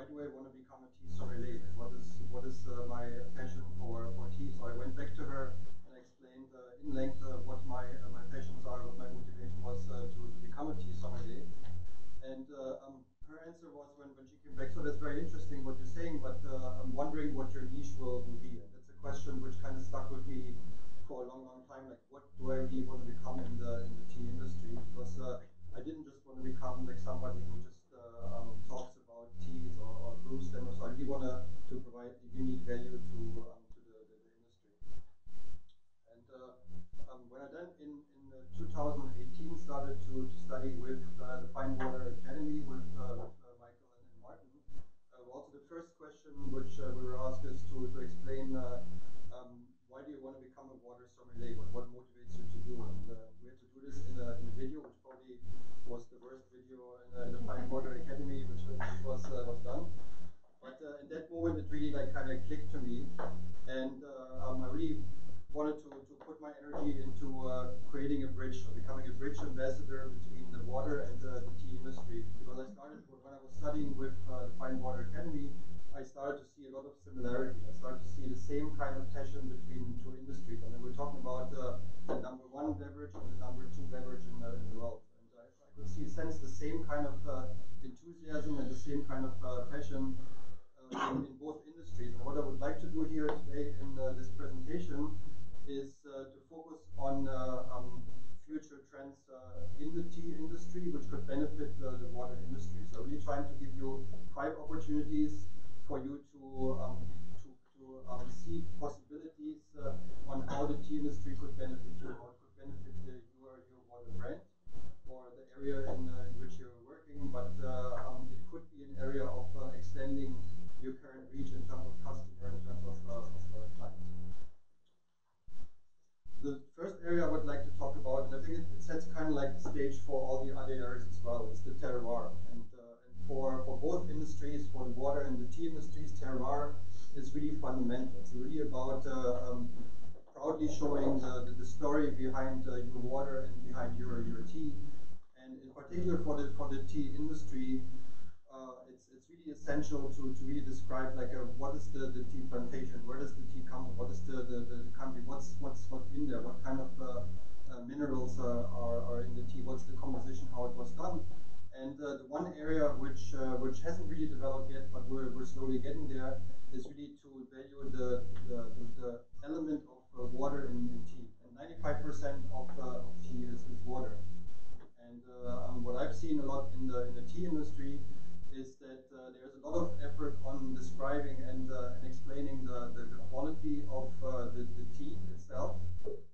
why do I want to become a T-star relay? What is what is uh, my attention to, study with uh, the Fine Water Academy with, uh, uh, Michael and Martin. also, the first question which we were asked is to, to explain um, why do you want to become a water sommelier? What, what motivates you to do it? We had to do this in a, in a video, which probably was the worst video in, in the Fine Water Academy, which was, was done. But uh, in that moment, it really like kind of clicked to me, and uh, um, I really wanted to, to my energy into uh, creating a bridge or becoming a bridge ambassador between the water and the, the tea industry. Because I started when I was studying with uh, the Fine Water Academy, I started to see a lot of similarity. I started to see the same kind of tension between two industries. I mean, we're talking about uh, the number one beverage and the number two beverage in, uh, in the world. And I, I could see sense the same kind of uh, enthusiasm and the same kind of uh, passion uh, in, in, both industries. And what I would like to do here today in this presentation is uh, to focus on uh, um, future trends uh, in the tea industry, which could benefit the water industry. So we're trying to give you five opportunities for you to um, to, to um, see possibilities uh, on how the tea industry could benefit you, could benefit the, your your water brand or the area in area I would like to talk about, and I think it, it sets kind of like the stage for all the other areas as well, is the terroir. And, uh, and for, for both industries, for the water and the tea industries, terroir is really fundamental. It's really about uh, um, proudly showing the, the, story behind uh, your water and behind your, your tea. And in particular for the, for the tea industry, really essential to, to really describe like a, what is the, the tea plantation, where does the tea come from, what is the, the, the country, what's what's what's in there, what kind of uh, uh, minerals uh, are, are in the tea, what's the composition, how it was done. And uh, the one area which uh, which hasn't really developed yet, but we're, we're slowly getting there, is really to value the, the, the element of water in, in, tea. And 95% of, of tea is, is water. And um, what I've seen a lot in the, in the tea industry is that uh, there's a lot of effort on describing and, uh, and explaining the, the, the, quality of uh, the, the, tea itself,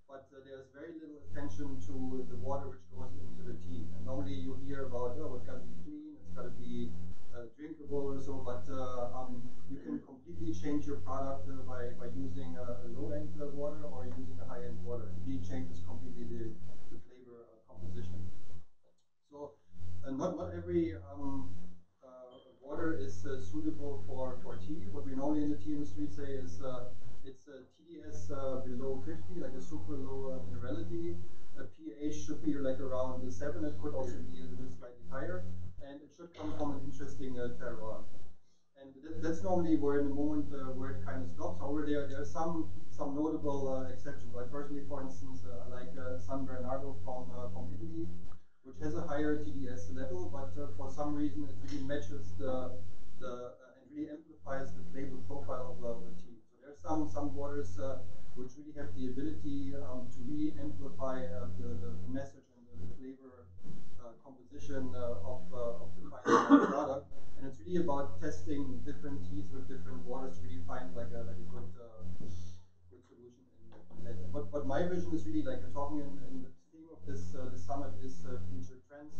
but uh, there's very little attention to the water which goes into the tea. And normally you hear about, oh, it's got to be clean, it's got to be uh, drinkable or so, but uh, um, you can completely change your product by, by using a low-end water or using a high-end water. It changes completely the, the flavor composition. So not, not every we say is uh, it's uh, a TDS uh, below 50, like a super low minerality. A pH should be like around 7. It could also be a little slightly higher. And it should come from an interesting terroir. And that, that's normally where in the moment where it kind of stops. However, there, there are some some notable uh, exceptions. I personally, for instance, uh, like uh, San Bernardo from, from Italy, which has a higher TDS level, but for some reason it really matches the, the really amplifies the flavor profile of the tea. So there's some, some waters uh, which really have the ability um, to really amplify uh, the, the, message and the, flavor uh, composition of, of the final product. And it's really about testing different teas with different waters to really find like a, like a good, good solution in. But, but my vision is really like talking in, in the theme of this, this summit is future trends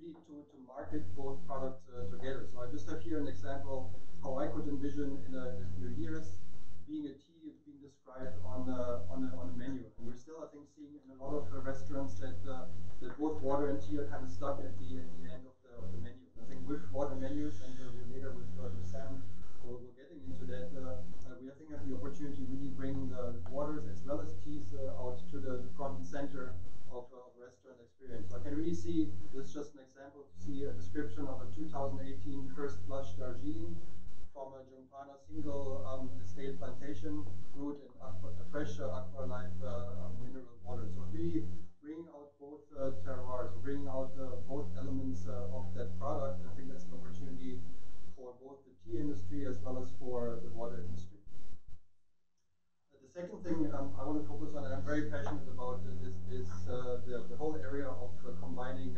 really to, to market both products uh, together. So I just have here an example how I could envision in a, in a few years being a tea being described on a, on a, on a menu. And we're still, I think, seeing in a lot of uh, restaurants that uh, that both water and tea are kind of stuck at the at the end of the, of the menu. I think with water menus, and uh, later with, uh, Sam, we're, we're getting into that. Uh, uh, we I think have the opportunity to really bring the waters as well as teas uh, out to the front and center of, of restaurant experience. So I can really see this just a description of a 2018 first flush Darjeeling from a Jungpana single um, estate plantation brewed in aqua, fresh uh, aqua life uh, um, mineral water. So we bring out both uh, terroirs, bring out uh, both elements uh, of that product. And I think that's an opportunity for both the tea industry as well as for the water industry. Uh, the second thing um, I want to focus on, and I'm very passionate about, is, is the, the, whole area of combining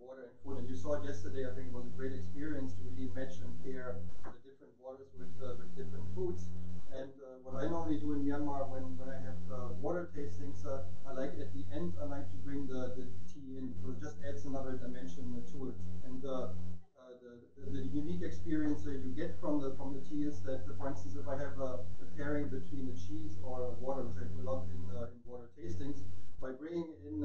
water and food. And you saw it yesterday, I think it was a great experience to really match and pair the different waters with, uh, with different foods. And uh, what I normally do in Myanmar when, when I have uh, water tastings, uh, I like at the end, I like to bring the, the tea in because it just adds another dimension to it. And uh, uh, the, the, the, unique experience you get from the from the tea is that, for instance, if I have a, a pairing between a cheese or water, which I do a lot in, in water tastings, by bringing in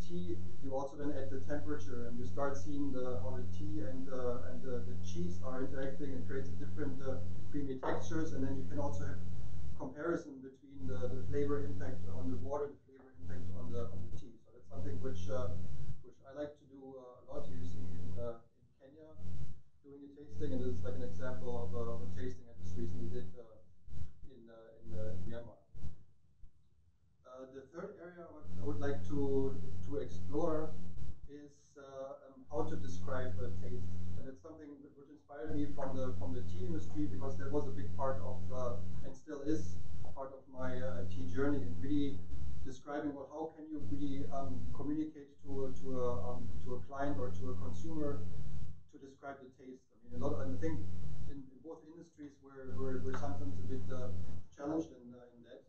uh, tea, you also then add the temperature, and you start seeing the, how the tea and uh, and uh, the cheese are interacting and creates different uh, creamy textures, and then you can also have comparison between the, the flavor impact on the water, the flavor impact on the on the tea. So that's something which uh, which I like to do uh, a lot. Seeing in in Kenya doing a tasting, and this is like an example of, of a tasting I just recently did in in Myanmar. Uh, the third area I would like to to explore is uh, um, how to describe taste, and it's something which inspired me from the from the tea industry because that was a big part of uh, and still is part of my uh, tea journey and really describing well how can you really um, communicate to to a um, to a client or to a consumer to describe the taste. I mean, a lot. Of, I think in, in both industries we're, we're, we're sometimes a bit uh, challenged in, uh, in that.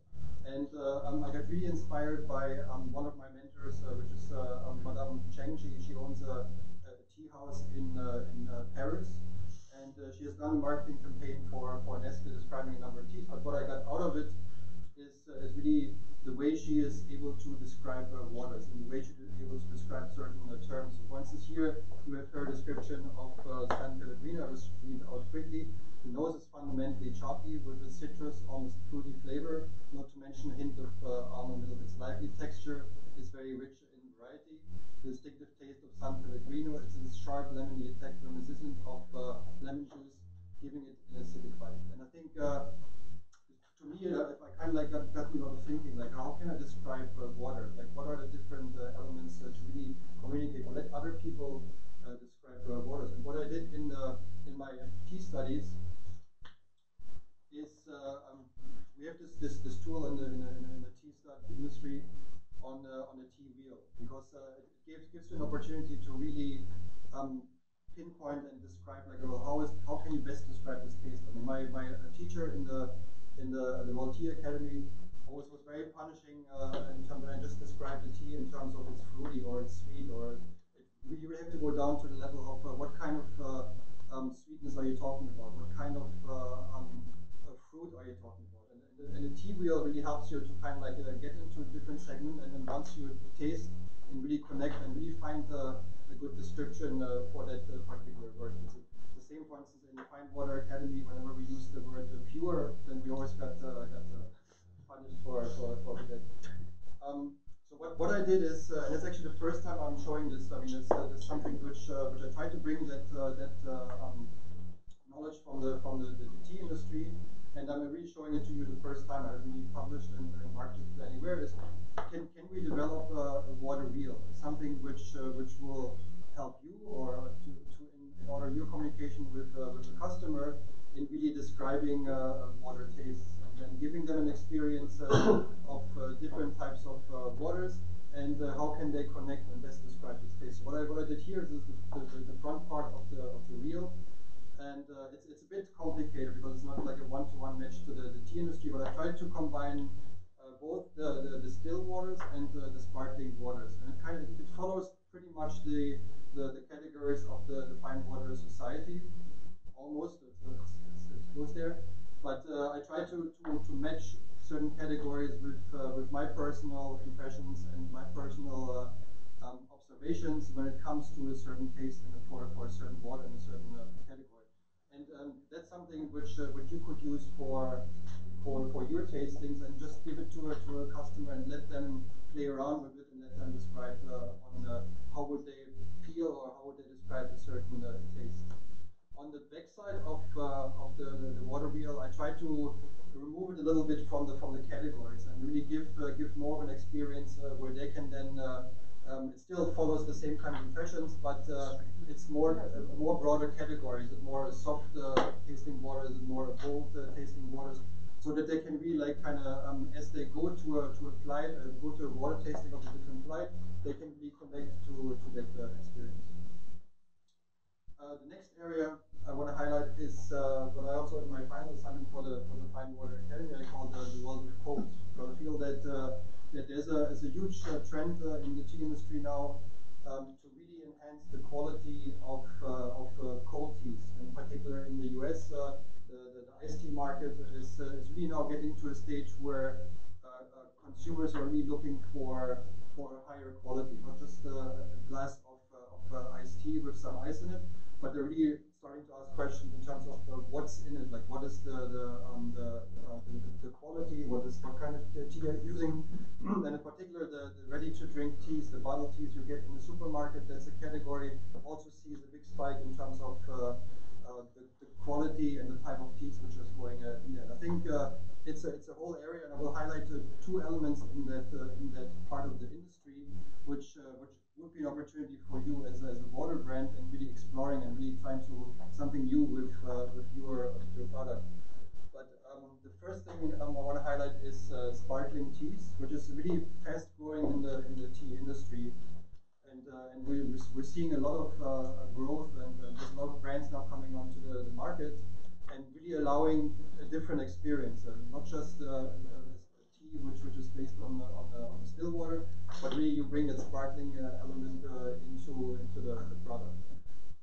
And uh, um, I got really inspired by um, one of my mentors, uh, which is uh, um, Madame Cheng. She, she owns a, a tea house in, uh, in uh, Paris. And uh, she has done a marketing campaign for, for Nestle describing a number of teas. But what I got out of it is, is really the way she is able to describe waters and the way she is able to describe certain terms. So for instance, here you have her description of San Pellegrino. I will read out quickly. The nose is fundamentally chalky with a citrus, almost fruity flavor, not to mention a hint of uh, almond milk. Its lively texture is very rich in variety. The distinctive taste of San Pellegrino is a sharp lemony effect reminiscent of uh, lemon juice, giving it an acidic bite. And I think uh, to me, uh, I kind of like got, got me a lot of thinking, like how can I describe uh, water? Like what are the different uh, elements uh, to really communicate or let other people describe waters? And what I did in in my tea studies is um, we have this, this, this tool in the, in the, in the tea industry on, uh, on the tea wheel because uh, it gives, gives you an opportunity to really um, pinpoint and describe like well how is how can you best describe this taste? I mean my, my teacher in the in the the World Tea Academy always was very punishing uh, in terms when I just described the tea in terms of it's fruity or it's sweet or it, you really have to go down to the level of uh, what kind of uh, um, sweetness are you talking about? What kind of uh, um, fruit are you talking about? And, and, the, and the tea wheel really helps you to kind of like uh, get into segment, and then once you taste and really connect and really find the, a good description uh, for that uh, particular word. It's, the same, for instance, in the Fine Water Academy, whenever we use the word uh, pure, then we always got, uh, got uh, punished for, for, for that. Um, so what, what I did is, uh, and it's actually the first time I'm showing this. I mean, it's, it's something which which I tried to bring that that um, knowledge from the from the, the tea industry, and I'm really showing it to you the first time I really published and, marketed it anywhere. Is can can we develop a, a water wheel, something which uh, which will help you or to, to in, in order your communication with uh, with the customer in really describing uh, water tastes and then giving them an experience uh, of uh, different types of uh, waters and how can they connect and best describe this taste. So what I, what I did here is the, the, the front part of the, of the reel and uh, it's, it's a bit complicated because it's not like a one-to-one -one match to the, the tea industry, but I tried to combine both the, the, still waters and the sparkling waters. And it kind of it follows pretty much the, the, the categories of the, the fine water society, almost, it's, it's, it's close there. But uh, I try to, to, to match certain categories with, uh, with my personal impressions and my personal uh, um, observations when it comes to a certain taste and for, for a certain water in a certain uh, category. And um, that's something which, uh, which you could use for, for, for your tastings and just give it to a, to a customer and let them play around with it and let them describe uh, on how would they feel or how would they describe a certain taste on the back side of uh, of the, the, the, water wheel, I try to remove it a little bit from the from the categories and really give uh, give more of an experience uh, where they can then. Uh, um, it still follows the same kind of impressions, but uh, it's more uh, more broader categories. It's more soft tasting waters, and more bold tasting waters, so that they can be like kind of um, as they go to a to a flight, go to a water tasting of a different flight, they can be connected to to that experience. Uh, the next area I want to highlight is uh, what I also in my final assignment for the for the Fine Water Academy I call the, the world of cold. Because I feel that uh, that there's a, there's a huge uh, trend uh, in the tea industry now um, to really enhance the quality of uh, of uh, cold teas. In particular, in the US, uh, the, the, the iced tea market is is really now getting to a stage where consumers are really looking for for a higher quality, not just a glass of, of iced tea with some ice in it, but they're really starting to ask questions in terms of uh, what's in it, like what is the the um, the, uh, the, the, quality, what is what kind of tea you're using, and in particular the, the ready-to-drink teas, the bottle teas you get in the supermarket. That's a category also sees a big spike in terms of uh, uh the, the, quality and the type of teas which is going uh, in there. I think it's a it's a whole area, and I will highlight two elements in that in that part of the industry, which which would be an opportunity for you as a, as a water brand and really exploring and really trying to something new with uh, with your your product. But um, the first thing um, I want to highlight is uh, sparkling teas, which is really fast growing in the in the tea industry, and uh, and we, we're seeing a lot of uh, growth and uh, there's a lot of brands now coming onto the, the market and really allowing a different experience, uh, not just which, which is based on the, on the, on the still water, but really you bring that sparkling uh, element uh, into into the, the, product.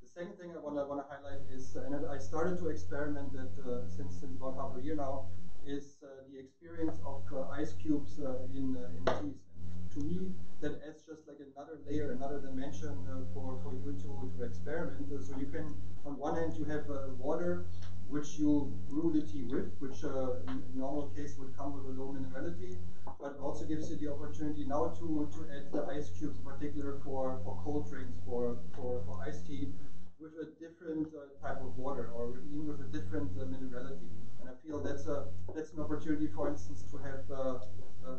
The second thing I want to want to highlight is, uh, and I started to experiment that uh, since since about half a year now, is uh, the experience of uh, ice cubes in in teas. And to me, that adds just like another layer, another dimension for for you to to experiment. so you can, on one hand, you have water which you brew the tea with, which uh, in, in normal case would come with a low minerality, but also gives you the opportunity now to, to add the ice cubes, in particular for, for cold drinks, for, for, for iced tea, with a different uh, type of water, or even with a different uh, minerality. And I feel that's a that's an opportunity, for instance, to have uh,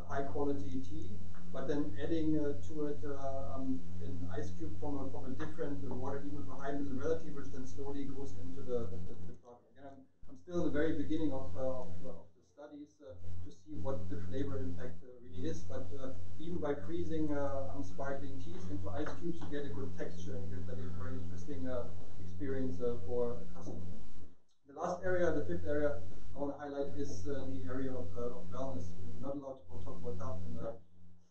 high quality tea, but then adding uh, to it uh, um, an ice cube from a, from a different water, even with a high minerality, which then slowly goes into the, the, the still in the very beginning of, uh, of, uh, of, the studies uh, to see what the flavor impact really is. But even by freezing um, sparkling teas into ice cubes, you get a good texture and get like a very interesting experience for a customer. The last area, the fifth area I want to highlight is the area of, of wellness. We're not allowed to talk about health in the,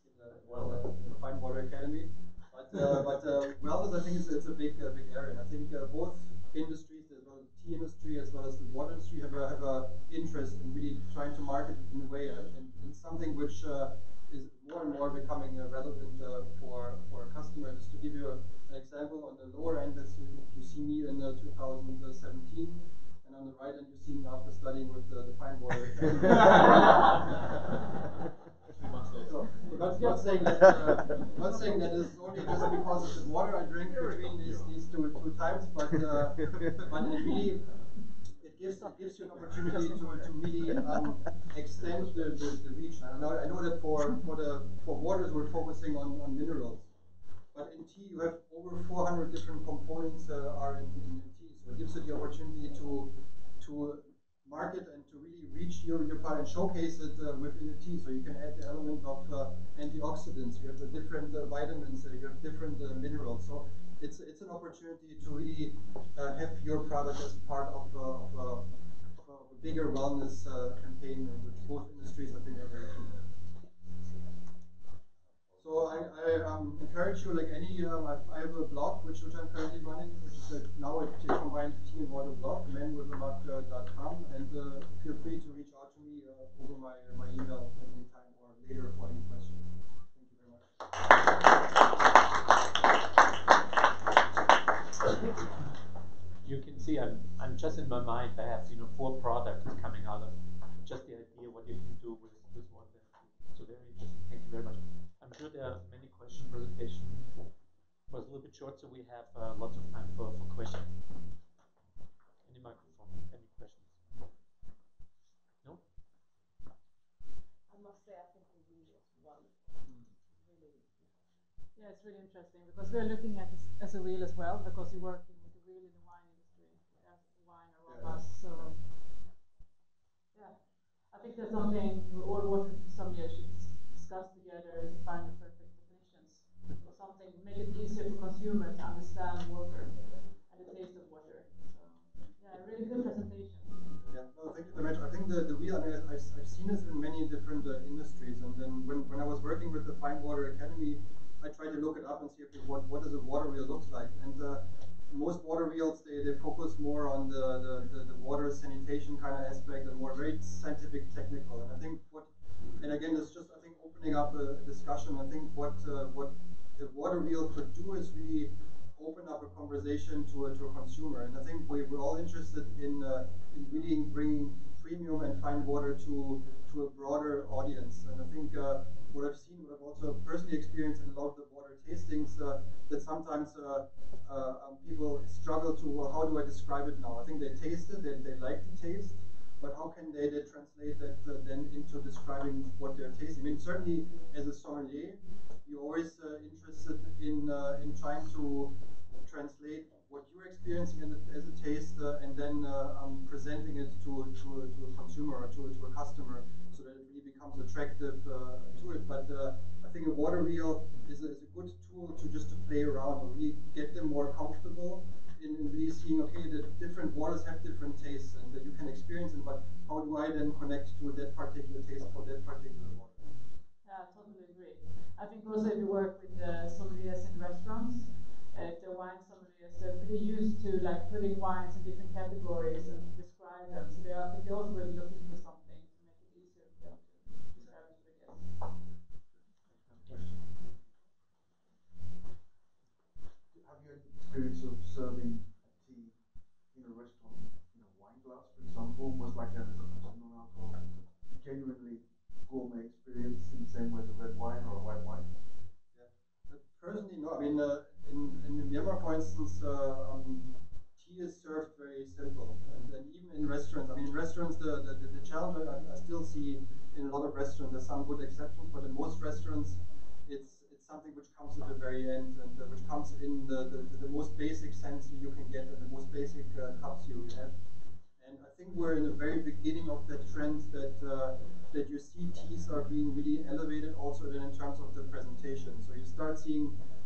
in the, in the Fine Water Academy. But, uh, but uh, wellness, I think, is it's a big, uh, big area. I think both industries, as well as the tea industry, as well as the water industry, have a, have a interest in really trying to market it in a way, uh, in something which uh, is more and more becoming uh, relevant uh, for for customers. Just To give you an example, on the lower end, as you, you see me in uh, 2017, and on the right end, you see me after studying with the, the fine water. So, not, not saying that uh, not saying that it's only just because of the water. I drink between these these two two times, but uh, but it really gives, it gives you an opportunity to, to really um, extend the, the, the reach. I know, I know that for, for the for waters we're focusing on, on minerals, but in tea you have over 400 different components uh, are in, in, in tea, so it gives you the opportunity to to market and to really reach your, your part and showcase it uh, within the tea. So you can add the element of uh, antioxidants, you have the different uh, vitamins, uh, you have different uh, minerals. So it's, it's an opportunity to really uh, have your product as part of, of, a, of a bigger wellness campaign, which both industries I think are very key. So I, I um, encourage you, like any, um, I, I, have a blog which, which I'm currently running, which is uh, now a combined tea and water blog, manwithamug.com, and uh, feel free to reach out to me uh, over my, my email at any time or later for any questions. Thank you very much. You can see I'm, I'm just in my mind, I have, you know, four products coming out of just the idea what you can do with, with one. So very interesting. Thank you very much. I'm sure there are many questions. Presentation was a little bit short, so we have uh, lots of time for, for questions. Any microphone? Any questions? No? I must say, I think the wheel is wonderful. Mm. Really, yeah, it's really interesting because we're looking at this as a wheel as well because you're working with the wheel in the wine industry, as wine aromas. Yeah. So, yeah, I think that's something all water sommeliers should discuss together to find the perfect definitions or something, make it consumers to understand water and the taste of water. So, yeah, really good presentation. Yeah, no, thank you very much. I think the, the wheel, I mean, I've, I've seen this in many different uh, industries. And then when, when I was working with the Fine Water Academy, I tried to look it up and see okay, what, what does a water wheel look like. And uh, most water wheels, they, they focus more on the, the, the, the water sanitation kind of aspect and more very scientific technical. And I think what and again, it's just I think opening up a, discussion. I think what uh, what the water wheel could do is really open up a conversation to a, to a consumer. And I think we, we're all interested in uh, in really bringing premium and fine water to to a broader audience. And I think uh, what I've seen, what I've also personally experienced in a lot of the water tastings, uh, that sometimes uh, uh, um, people struggle to, well, how do I describe it now? I think they taste it, they, they like the taste, but how can they, they translate that uh, then into describing what they're tasting? I mean, certainly as a sommelier, you're always in uh, in trying to translate what you're experiencing as a taste uh, and then uh, um, presenting it to, to, to a consumer or to, to a customer so that it really becomes attractive uh, to it. But I think a water wheel is a, is a good tool to just to play around and really get them more comfortable in, in really seeing, okay, the different waters have different tastes and that you can experience them, but how do I then connect to that particular taste for that particular water? Yeah, I totally agree. I think also if you work with the sommeliers in restaurants, uh, if they're wine sommeliers, they're pretty used to like putting wines in different categories and describe them. So they are, I think they're also really looking for something to make it easier for them to describe it to the guests. Have you experience of serving tea in a restaurant in a wine glass, for example, almost like a, a non-alcohol, genuinely gourmet experience in the same way as a red wine or a white wine? Yeah, but personally, no. I mean, uh, in, in Myanmar, for instance, uh, um, tea is served very simple, and, and, even in restaurants. I mean, in restaurants, the the, the, the challenge I, I still see in a lot of restaurants. There's some good exceptions, but in most restaurants, it's something which comes at the very end and uh, which comes in the, the, the, most basic sense you can get and the most basic uh, cups you have. And I think we're in the very beginning of that trend that uh, that you see teas are being really elevated also then in terms of the presentation. So you start seeing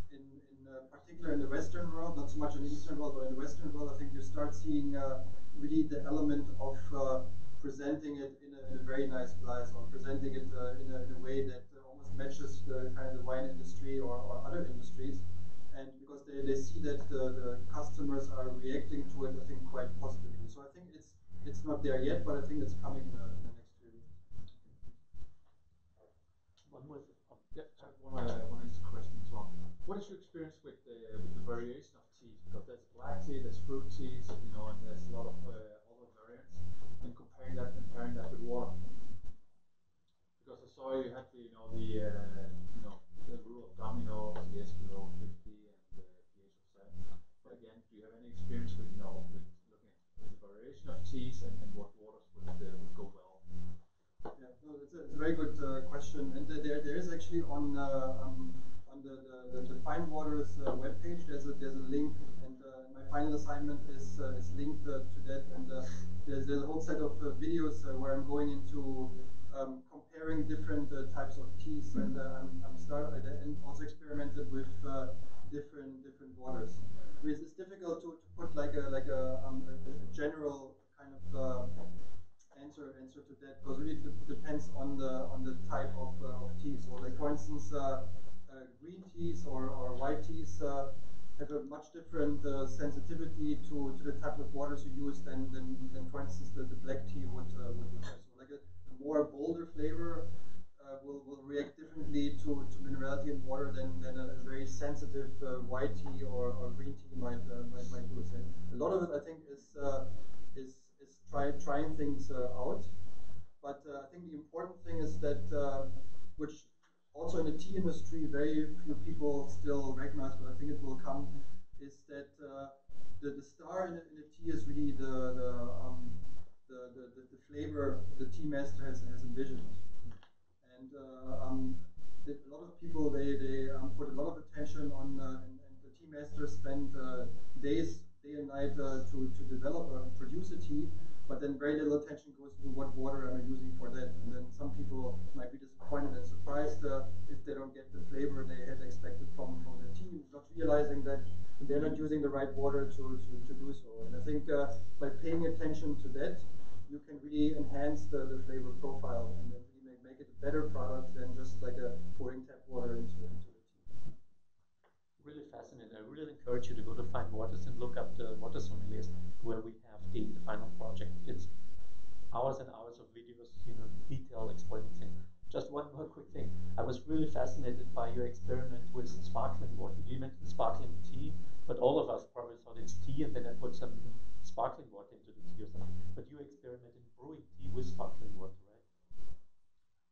in, in uh, particular in the Western world, not so much in the Eastern world, but in the Western world, I think you start seeing uh, really the element of uh, presenting it in a, in a, very nice glass or presenting it in a, in, a, way that almost matches the kind of the wine industry or, or other industries. And because they, they see that the, the customers are reacting to it, I think, quite positively. So I think it's it's not there yet, but I think it's coming in the, in the next few years. One more, oh, yeah, one, uh, one extra question as well. What is your experience with the, with the variation of teas? Because there's black tea, there's fruit teas, you know, and there's a lot of uh, other variants. And comparing that, comparing that with water because I saw you had the, you know, the, uh, you know, the rule of thumb, you know, the SQO 50 and the pH of 7. But again, do you have any experience with, you know, with looking at the variation of teas and, and what waters would, uh, would go well? Yeah, no, it's a, it's a very good uh, question, and uh, there there is actually on uh, um, on the the, the, the Fine Waters uh, webpage. There's a there's a link, and uh, my final assignment is uh, is linked uh, to that, and there's there's a whole set of videos where I'm going into um, comparing different uh, types of teas, and uh, I'm I'm start and also experimented with uh, different different waters. I mean, it's, it's difficult to, to put like a like a, um, a, a general kind of uh, answer answer to that because really it depends on the on the type of, uh, of tea. So like for instance, uh, uh, green teas or, or white teas uh, have a much different uh, sensitivity to, to the type of waters you use than than, than for instance the, the black tea would uh, would, have. So like a, a more bolder flavor. Uh, will, will react differently to, to minerality in water than, than a, very sensitive uh, white tea or, or green tea might, uh, might, might do. A lot of it, I think, is is is try, trying things out. But I think the important thing is that, which also in the tea industry, very few people still recognize, but I think it will come, is that uh, the, the star in the, in the tea is really the the, um, the, the, the, flavor the tea master has, has envisioned. And uh, um, a lot of people they, they um, put a lot of attention on, uh, and, and the tea masters spend uh, days day and night uh, to, to develop or produce a tea, but then very little attention goes to what water am I using for that. And then some people might be disappointed and surprised uh, if they don't get the flavor they had expected from, from their tea, not realizing that they're not using the right water to, to, to do so. And I think uh, by paying attention to that, you can really enhance the, the flavor profile and then really make, make it a better product than just like a pouring tap water into, tea. Really fascinating. I really encourage you to go to Fine Waters and look up the water sommeliers where we have the, the final project. It's hours and hours of videos, you know, detail explaining things. Just one more quick thing. I was really fascinated by your experiment with sparkling water. You mentioned sparkling tea, but all of us probably thought it's tea and then I put some sparkling water into the tea or something. But you experimented brewing tea with sparkling water?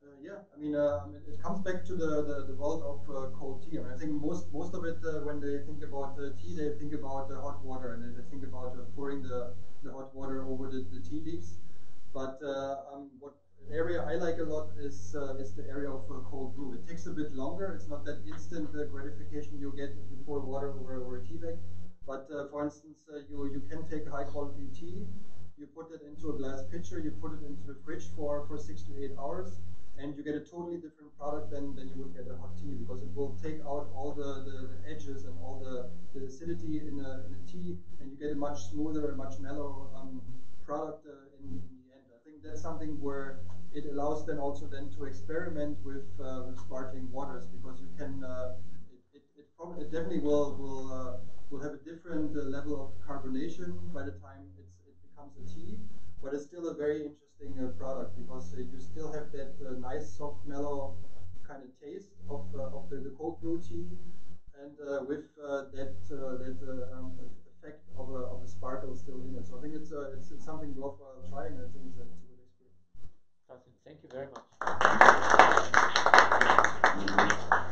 Uh, yeah, I mean, uh, I mean, it comes back to the, the, the world of uh, cold tea. I, mean, I think most most of it, uh, when they think about uh, tea, they think about uh, hot water and they think about uh, pouring the, the hot water over the, the tea leaves. But um, what area I like a lot is is the area of cold brew. It takes a bit longer. It's not that instant gratification you get if you pour water over, over a tea bag. But for instance, you you can take high quality tea, you put it into a glass pitcher, you put it into the fridge for, for six to eight hours, and you get a totally different product than, than you would get a hot tea because it will take out all the, the, the edges and all the, the acidity in a, in a tea, and you get a much smoother and much mellow um, product uh, in, in the end. I think that's something where it allows then also then to experiment with, uh, with sparkling waters because you can uh, it, it, it, probably, it definitely will will uh, will have a different uh, level of carbonation by the time it's, it becomes a tea, but it's still a very interesting uh, product because uh, you still have that uh, nice soft mellow kind of taste of, uh, of the, the cold brew tea and with that that um, effect of a, of a sparkle still in it. So I think it's, it's, it's something worthwhile trying. I think it's a, it's a good experience. Thank you very much.